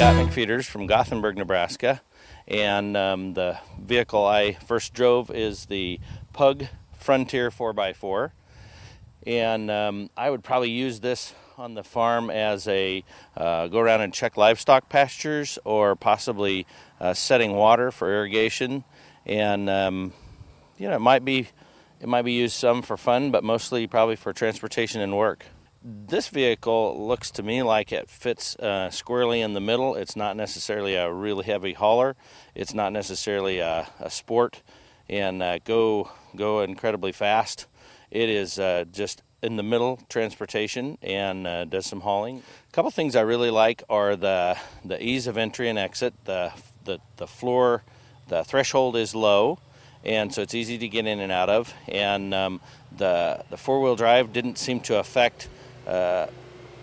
Scott McFeeters from Gothenburg, Nebraska, and um, the vehicle I first drove is the Pug Frontier 4x4. And um, I would probably use this on the farm as a uh, go around and check livestock pastures or possibly uh, setting water for irrigation. And um, you know, it might be it might be used some for fun, but mostly probably for transportation and work. This vehicle looks to me like it fits uh, squarely in the middle. It's not necessarily a really heavy hauler. It's not necessarily a, a sport and uh, go go incredibly fast. It is uh, just in the middle transportation and uh, does some hauling. A couple things I really like are the the ease of entry and exit. The the the floor, the threshold is low and so it's easy to get in and out of. And um, the the four wheel drive didn't seem to affect uh,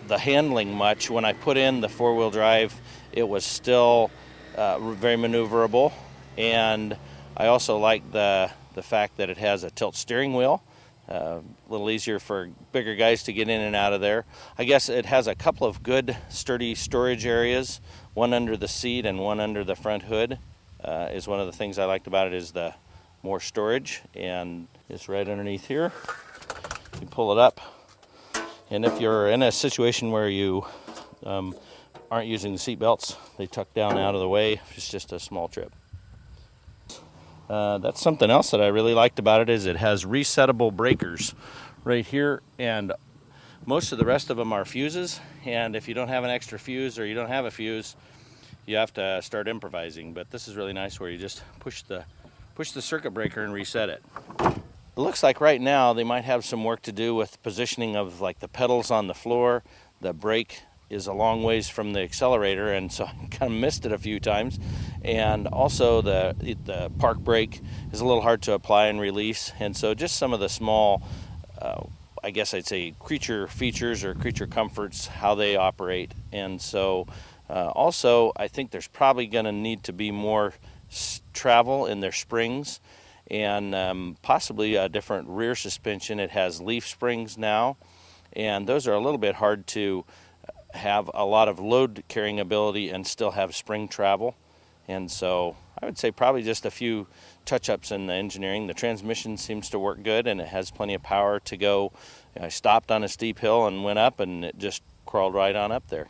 the handling much. When I put in the four wheel drive, it was still uh, very maneuverable, and I also like the the fact that it has a tilt steering wheel. Uh, a little easier for bigger guys to get in and out of there. I guess it has a couple of good sturdy storage areas, one under the seat and one under the front hood. Uh, is one of the things I liked about it is the more storage and it's right underneath here. You pull it up and if you're in a situation where you um, aren't using the seat belts, they tuck down out of the way. It's just a small trip. Uh, that's something else that I really liked about it is it has resettable breakers right here and most of the rest of them are fuses and if you don't have an extra fuse or you don't have a fuse you have to start improvising but this is really nice where you just push the push the circuit breaker and reset it. It looks like right now they might have some work to do with positioning of like the pedals on the floor. The brake is a long ways from the accelerator and so I kind of missed it a few times. And also the, the park brake is a little hard to apply and release. And so just some of the small, uh, I guess I'd say creature features or creature comforts, how they operate. And so uh, also I think there's probably going to need to be more travel in their springs and um, possibly a different rear suspension. It has leaf springs now, and those are a little bit hard to have a lot of load carrying ability and still have spring travel. And so I would say probably just a few touch ups in the engineering. The transmission seems to work good and it has plenty of power to go. I stopped on a steep hill and went up, and it just crawled right on up there.